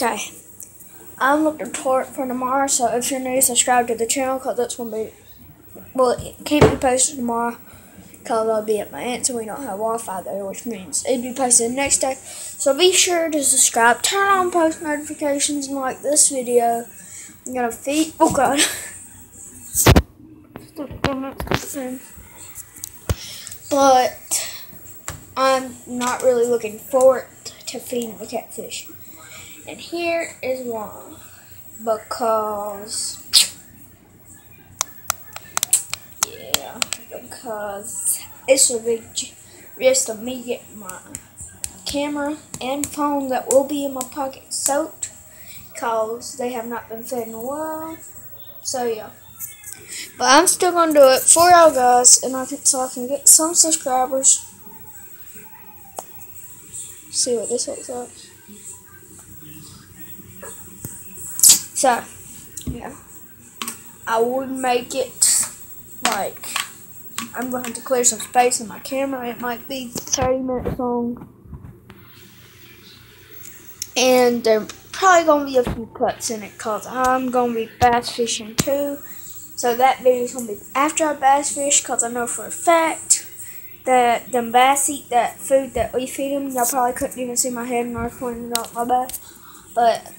Okay. I'm looking for for tomorrow, so if you're new, subscribe to the channel because that's to be, well, it can't be posted tomorrow because I'll be at my aunt's and we don't have Wi-Fi there, which means it'd be posted the next day. So be sure to subscribe, turn on post notifications, and like this video. I'm to feed, oh god. But I'm not really looking forward to feeding the catfish. And here is why. Because, yeah, because it's a big risk of me getting my camera and phone that will be in my pocket soaked because they have not been fed in a while. So, yeah. But I'm still gonna do it for y'all guys, and I can so I can get some subscribers. See what this looks like. So, yeah, I would make it like I'm going to to clear some space in my camera. It might be 30 minutes long, and there probably gonna be a few cuts in it cause I'm gonna be bass fishing too. So that video is going to be after I bass fish because I know for a fact that them bass eat that food that we feed them. Y'all probably couldn't even see my head when I out my bass. But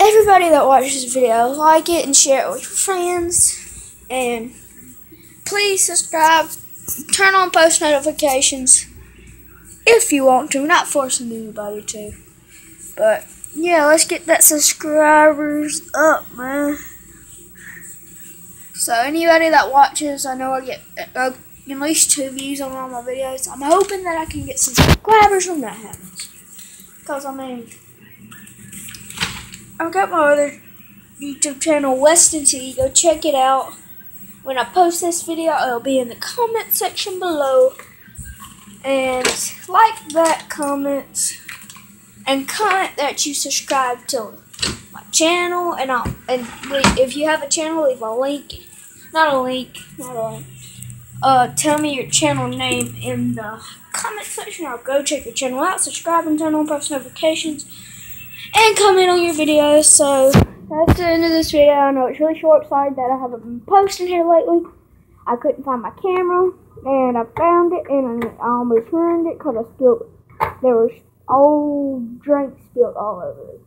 everybody that watches this video, like it and share it with your friends. And please subscribe, turn on post notifications if you want to. Not forcing anybody to. But yeah, let's get that subscribers up, man. So anybody that watches, I know I get uh, at least two views on all my videos. I'm hoping that I can get some subscribers when that happens. Because, I mean, I've got my other YouTube channel, Weston T. Go check it out. When I post this video, it'll be in the comment section below. And like that comment. And comment that you subscribe to my channel. And I'll and if you have a channel, leave a link not a link, not a link. Uh, tell me your channel name in the comment section. I'll go check your channel out, subscribe, and turn on post notifications, and comment on your videos. So that's the end of this video. I know it's really short. Sorry that I haven't been posting here lately. I couldn't find my camera, and I found it, and I almost ruined it because I spilled. There was old drink spilled all over it.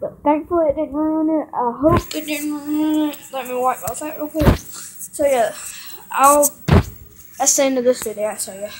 But thankfully it didn't ruin it. I hope it didn't ruin it. Let me wipe off that real quick. So yeah, I'll, that's the end of this video, so yeah.